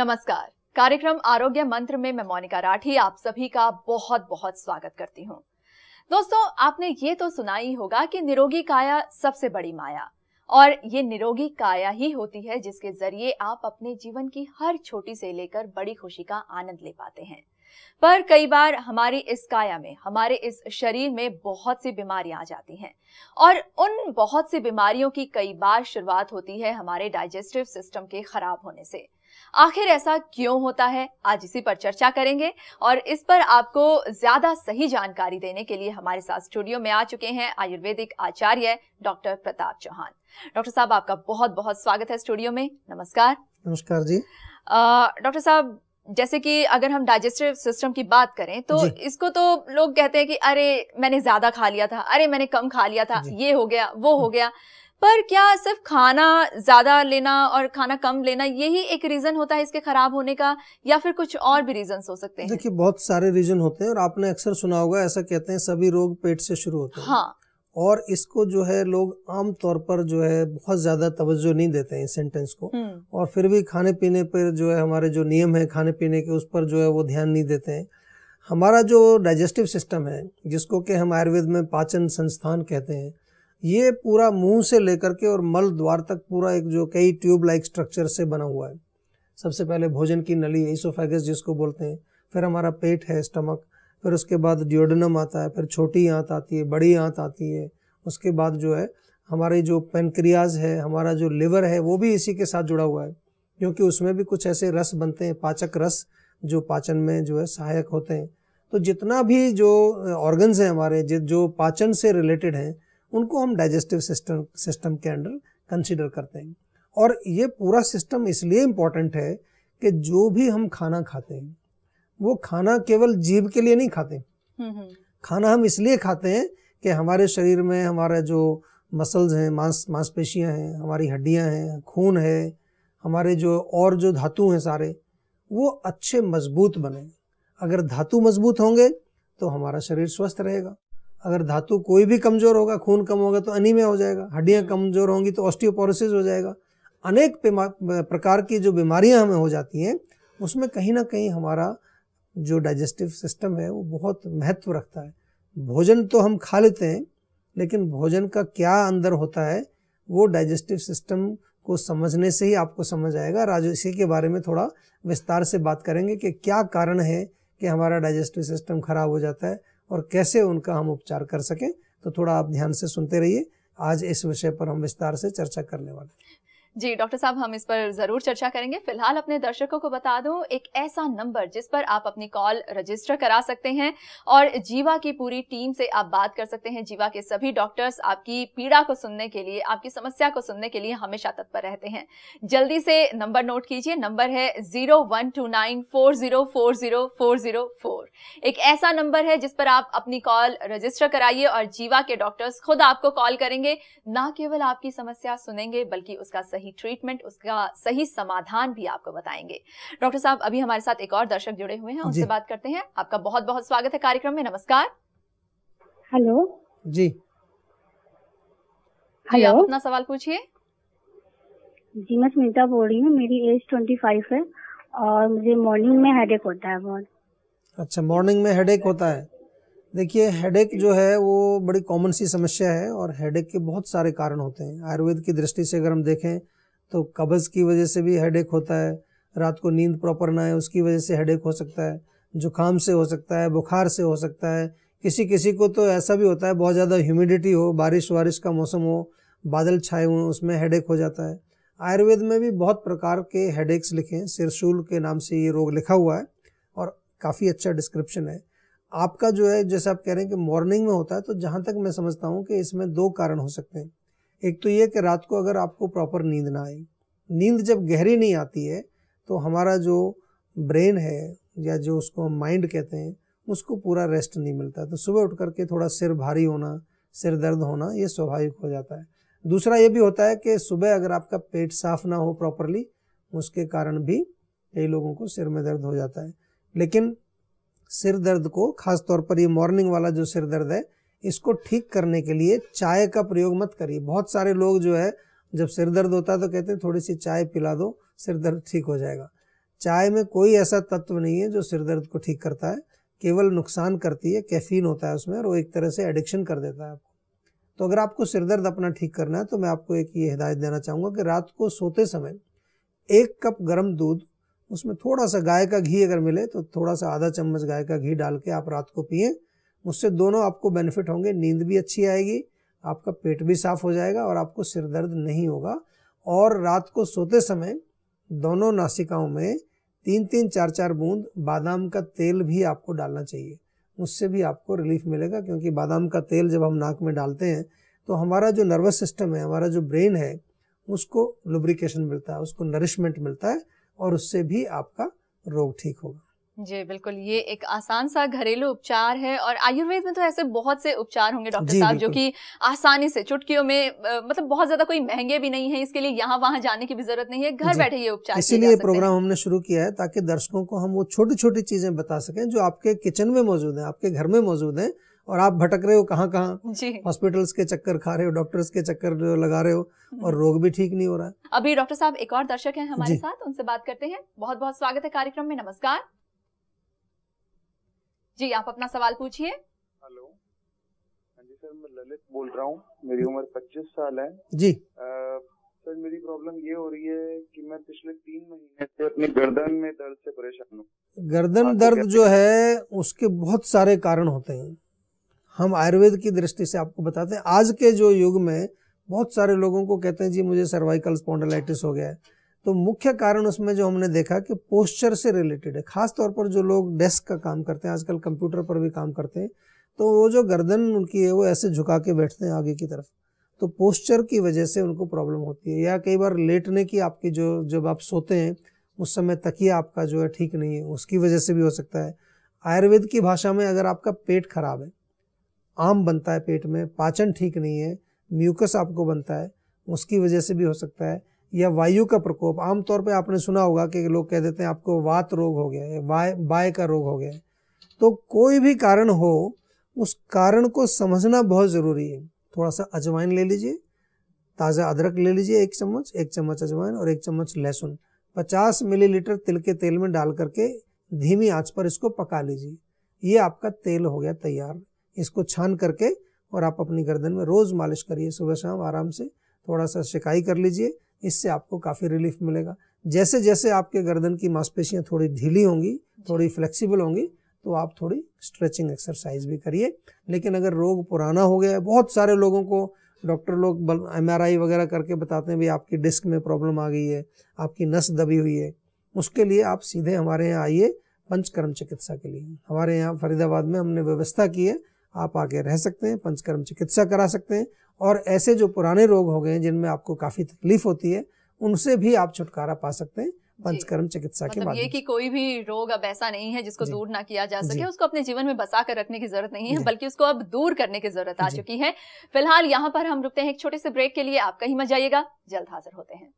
नमस्कार। कार्यक्रम आरोग्य मंत्र में मैं मोनिका राठी आप सभी का बहुत बहुत स्वागत करती हूँ। दोस्तों, आपने ये तो सुना ही होगा कि निरोगी काया सबसे बड़ी माया। और ये निरोगी काया ही होती है जिसके ज़रिए आप अपने जीवन की हर छोटी से लेकर बड़ी खुशी का आनंद ले पाते हैं। पर कई बार हमारी इस काया में, हमारे इस शरीर में बहुत सी बीमारियाँ आ जाती हैं। और उन बहुत सी बीमारियों की कई बार शुरुआत होती है हमारे डाइजेस्टिव सिस्टम के खराब होने से। आखिर ऐसा क्यों होता है? आज इसी पर चर्चा करेंगे और इस पर आपको ज़्यादा सही जानकारी देने के लिए हमारे साथ स्टूडियो में आ चुके हैं आयुर्वेदिक आचार्य डॉक्टर प्रताप चौहान। डॉक्टर साहब आपका बहुत बहुत स्वागत है स्टूडियो में। नमस्कार। नमस्कार जी। डॉक्टर साहब जैसे कि अगर हम डाइजेस्टिव सिस्टम की बात करें तो इसको तो लोग कहते हैं कि अरे मैंने ज़्यादा खा लिया था अरे मैंने कम खा लिया था ये हो गया वो हो गया। पर क्या सिर्फ़ खाना ज़्यादा लेना और खाना कम लेना यही एक रीजन होता है इसके खराब होने का या फिर कुछ और भी रीजन हो सकते हैं? देखिए बहुत सारे रीजन होते हैं और आपने अक्सर सुना होगा ऐसा कहते हैं सभी रोग पेट से शुरू होते हैं। हाँ। और इसको जो है लोग आम तौर पर जो है बहुत ज़्यादा तवज्जो नहीं देते हैं इस सेंटेंस को। हम्म। और फिर भी खाने पीने पर जो है हमारे जो नियम है खाने पीने के उस पर जो है वो ध्यान नहीं देते हैं। हमारा जो डाइजेस्टिव सिस्टम है जिसको कि हम आयुर्वेद में पाचन संस्थान कहते हैं ये पूरा मुँह से लेकर के और मल द्वार तक पूरा एक जो कई ट्यूब लाइक स्ट्रक्चर से बना हुआ है। सबसे पहले भोजन की नली ईसोफेगस जिसको बोलते हैं, फिर हमारा पेट है स्टमक फिर उसके बाद डिओडनम आता है, फिर छोटी आंत आती है, बड़ी आंत आती है, उसके बाद जो है हमारे जो पेनक्रियाज है, हमारा जो लिवर है, वो भी इसी के साथ जुड़ा हुआ है, क्योंकि उसमें भी कुछ ऐसे रस बनते हैं, पाचक रस, जो पाचन में जो है सहायक होते हैं। तो जितना भी जो ऑर्गन्स हैं हमारे जो पाचन से रिलेटेड हैं उनको हम डाइजेस्टिव सिस्टम सिस्टम के अंडर कंसिडर करते हैं। और ये पूरा सिस्टम इसलिए इम्पोर्टेंट है कि जो भी हम खाना खाते हैं वो खाना केवल जीव के लिए नहीं खाते। हम्म, हम्म। खाना हम इसलिए खाते हैं कि हमारे शरीर में हमारा जो मसल्स हैं मांस मांसपेशियाँ हैं हमारी हड्डियाँ हैं खून है हमारे जो और जो धातु हैं सारे वो अच्छे मज़बूत बने। अगर धातु मज़बूत होंगे तो हमारा शरीर स्वस्थ रहेगा। अगर धातु कोई भी कमज़ोर होगा, खून कम होगा तो अनीमिया हो जाएगा। हड्डियाँ कमज़ोर होंगी तो ऑस्टियोपोरोसिस हो जाएगा। अनेक प्रकार की जो बीमारियाँ हमें हो जाती हैं, उसमें कहीं ना कहीं हमारा जो डाइजेस्टिव सिस्टम है, वो बहुत महत्व रखता है। भोजन तो हम खा लेते हैं, लेकिन भोजन का क्या अंदर होता है, वो डाइजेस्टिव सिस्टम को समझने से ही आपको समझ आएगा। आज इसी के बारे में थोड़ा विस्तार से बात करेंगे कि क्या कारण है कि हमारा डाइजेस्टिव सिस्टम खराब हो जाता है। और कैसे उनका हम उपचार कर सकें तो थोड़ा आप ध्यान से सुनते रहिए। आज इस विषय पर हम विस्तार से चर्चा करने वाले जी, डॉक्टर साहब, हम इस पर ज़रूर चर्चा करेंगे। फ़िलहाल अपने दर्शकों को बता दूँ, एक ऐसा नंबर जिस पर आप अपनी कॉल रजिस्टर करा सकते हैं और जीवा की पूरी टीम से आप बात कर सकते हैं। जीवा के सभी डॉक्टर्स आपकी पीड़ा को सुनने के लिए, आपकी समस्या को सुनने के लिए हमेशा तत्पर रहते हैं। जल्दी से नंबर नोट कीजिए। नंबर है ज़ीरो एक ऐसा नंबर है जिस पर आप अपनी कॉल रजिस्टर कराइए और जीवा के डॉक्टर्स खुद आपको कॉल करेंगे। ना केवल आपकी समस्या सुनेंगे, बल्कि उसका सही ट्रीटमेंट उसका सही समाधान भी आपको बताएँगे। डॉक्टर साहब अभी हमारे साथ एक और दर्शक जुड़े हुए हैं उनसे बात करते हैं। आपका बहुत बहुत स्वागत है कार्यक्रम में नमस्कार। हेलो। जी। हेलो आप अपना सवाल पूछिए। जी मैं सुनीता बोल रही हूँ मेरी एज ट्वेंटी फाइव है और मुझे मॉर्निंग में हेडेक होता है बहुत। अच्छा मॉर्निंग में हेडेक होता है? देखिए हेडेक जो है, वो बड़ी कॉमन सी समस्या है और हेडेक के बहुत सारे कारण होते हैं। आयुर्वेद की दृष्टि से अगर हम देखें तो कब्ज़ की वजह से भी हेडेक होता है, रात को नींद प्रॉपर ना आए, उसकी वजह से हेडेक हो सकता है, जुकाम से हो सकता है, बुखार से हो सकता है किसी किसी को तो ऐसा भी होता है, बहुत ज़्यादा ह्यूमिडिटी हो बारिश वारिश का मौसम हो, बादल छाए हुए, उसमें हेडेक हो जाता है। आयुर्वेद में भी बहुत प्रकार के हेडेक्स लिखे हैं सिरशूल के नाम से ये रोग लिखा हुआ है और काफ़ी अच्छा डिस्क्रिप्शन है। आपका जो है, जैसे आप कह रहे हैं कि मॉर्निंग में होता है तो जहाँ तक मैं समझता हूँ कि इसमें दो कारण हो सकते हैं। एक तो ये कि रात को अगर आपको प्रॉपर नींद ना आए, नींद जब गहरी नहीं आती है तो हमारा जो ब्रेन है, या जो उसको हम माइंड कहते हैं, उसको पूरा रेस्ट नहीं मिलता। तो सुबह उठ करके थोड़ा सिर भारी होना, सिर दर्द होना, ये स्वाभाविक हो जाता है। दूसरा ये भी होता है कि सुबह अगर आपका पेट साफ़ ना हो प्रॉपरली उसके कारण भी कई लोगों को सिर में दर्द हो जाता है। लेकिन सिर दर्द को खास तौर पर ये मॉर्निंग वाला जो सिर दर्द है, इसको ठीक करने के लिए चाय का प्रयोग मत करिए। बहुत सारे लोग जो है, जब सिर दर्द होता है तो कहते हैं, थोड़ी सी चाय पिला दो, सिर दर्द ठीक हो जाएगा। चाय में कोई ऐसा तत्व नहीं है जो सिर दर्द को ठीक करता है। केवल नुकसान करती है, कैफीन होता है उसमें और वो एक तरह से एडिक्शन कर देता है आपको। तो अगर आपको सिर दर्द अपना ठीक करना है तो मैं आपको एक ये हिदायत देना चाहूँगा कि रात को सोते समय एक कप गर्म दूध उसमें थोड़ा सा गाय का घी अगर मिले तो थोड़ा सा आधा चम्मच गाय का घी डाल के आप रात को पिए। उससे दोनों आपको बेनिफिट होंगे, नींद भी अच्छी आएगी, आपका पेट भी साफ़ हो जाएगा और आपको सिर दर्द नहीं होगा। और रात को सोते समय दोनों नासिकाओं में तीन तीन चार चार बूंद बादाम का तेल भी आपको डालना चाहिए। उससे भी आपको रिलीफ मिलेगा क्योंकि बादाम का तेल जब हम नाक में डालते हैं तो हमारा जो नर्वस सिस्टम है, हमारा जो ब्रेन है, उसको लुब्रिकेशन मिलता है, उसको नरिशमेंट मिलता है। और उससे भी आपका रोग ठीक होगा। जी बिल्कुल। ये एक आसान सा घरेलू उपचार है और आयुर्वेद में तो ऐसे बहुत से उपचार होंगे डॉक्टर साहब जो कि आसानी से चुटकियों में मतलब बहुत ज़्यादा कोई महँगे भी नहीं है इसके लिए यहाँ वहाँ जाने की भी ज़रूरत नहीं है। घर बैठे ये उपचार इसीलिए प्रोग्राम हमने शुरू किया है ताकि दर्शकों को हम वो छोटी छोटी चीज़ें बता सकें जो आपके किचन में मौजूद है आपके घर में मौजूद है और आप भटक रहे हो कहाँ कहाँ? हॉस्पिटल्स के चक्कर खा रहे हो डॉक्टर्स के चक्कर लगा रहे हो। और रोग भी ठीक नहीं हो रहा है। अभी डॉक्टर साहब एक और दर्शक हैं हमारे साथ उनसे बात करते हैं। बहुत बहुत स्वागत है कार्यक्रम में नमस्कार। जी आप अपना सवाल पूछिए। हेलो। हाँ जी सर मैं ललित बोल रहा हूँ मेरी उम्र 25 साल है। जी। आ, सर मेरी प्रॉब्लम ये हो रही है कि मैं पिछले तीन महीने से अपनी गर्दन में दर्द से परेशान हूँ। गर्दन दर्द जो है उसके बहुत सारे कारण होते हैं। हम आयुर्वेद की दृष्टि से आपको बताते हैं। आज के जो युग में बहुत सारे लोगों को कहते हैं, जी, मुझे सर्वाइकल स्पॉन्डलाइटिस हो गया है। तो मुख्य कारण उसमें जो हमने देखा कि पोस्चर से रिलेटेड है। खास तौर पर जो लोग डेस्क का काम करते हैं, आजकल कंप्यूटर पर भी काम करते हैं तो वो जो गर्दन उनकी है, वो ऐसे झुका के बैठते हैं आगे की तरफ़। तो पोस्चर की वजह से उनको प्रॉब्लम होती है। या कई बार लेटने की आपकी जो, जब आप सोते हैं, उस समय तकिया आपका जो है ठीक नहीं है, उसकी वजह से भी हो सकता है। आयुर्वेद की भाषा में अगर आपका पेट खराब है आम बनता है पेट में, पाचन ठीक नहीं है, म्यूकस आपको बनता है, उसकी वजह से भी हो सकता है, या वायु का प्रकोप। आमतौर पर आपने सुना होगा कि लोग कह देते हैं आपको वात रोग हो गया है, वाय, बाय का रोग हो गया है। तो कोई भी कारण हो, उस कारण को समझना बहुत ज़रूरी है। थोड़ा सा अजवाइन ले लीजिए, ताज़ा अदरक ले लीजिए एक चम्मच एक चम्मच अजवाइन और एक चम्मच लहसुन। 50 मिलीलीटर तिल के तेल में डाल करके धीमी आँच पर इसको पका लीजिए। ये आपका तेल हो गया तैयार। इसको छान करके और आप अपनी गर्दन में रोज़ मालिश करिए सुबह शाम आराम से थोड़ा सा शिकाई कर लीजिए इससे आपको काफ़ी रिलीफ मिलेगा। जैसे जैसे आपके गर्दन की मांसपेशियाँ थोड़ी ढीली होंगी थोड़ी फ्लेक्सिबल होंगी तो आप थोड़ी स्ट्रेचिंग एक्सरसाइज भी करिए। लेकिन अगर रोग पुराना हो गया है बहुत सारे लोगों को डॉक्टर लोग एमआरआई वगैरह करके बताते हैं भाई आपकी डिस्क में प्रॉब्लम आ गई है आपकी नस दबी हुई है। उसके लिए आप सीधे हमारे यहाँ आइए पंचकर्म चिकित्सा के लिए। हमारे यहाँ फरीदाबाद में हमने व्यवस्था की है आप आके रह सकते हैं पंचकर्म चिकित्सा करा सकते हैं और ऐसे जो पुराने रोग हो गए हैं जिनमें आपको काफ़ी तकलीफ़ होती है उनसे भी आप छुटकारा पा सकते हैं पंचकर्म चिकित्सा मतलब के बाद ये कि कोई भी रोग अब ऐसा नहीं है जिसको दूर ना किया जा सके उसको अपने जीवन में बसा कर रखने की ज़रूरत नहीं है बल्कि उसको अब दूर करने की ज़रूरत आ चुकी है। फ़िलहाल यहाँ पर हम रुकते हैं एक छोटे से ब्रेक के लिए आप कहीं मत जाइएगा जल्द हाजिर होते हैं।